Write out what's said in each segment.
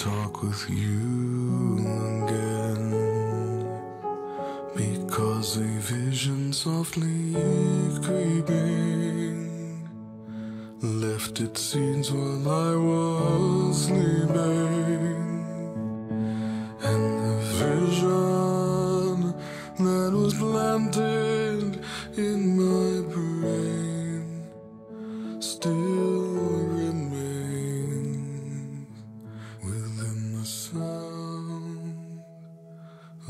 talk with you again because a vision softly creeping left its seeds while I was sleeping, and the vision that was planted in my brain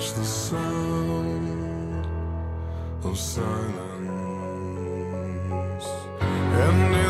touched the sound of silence. And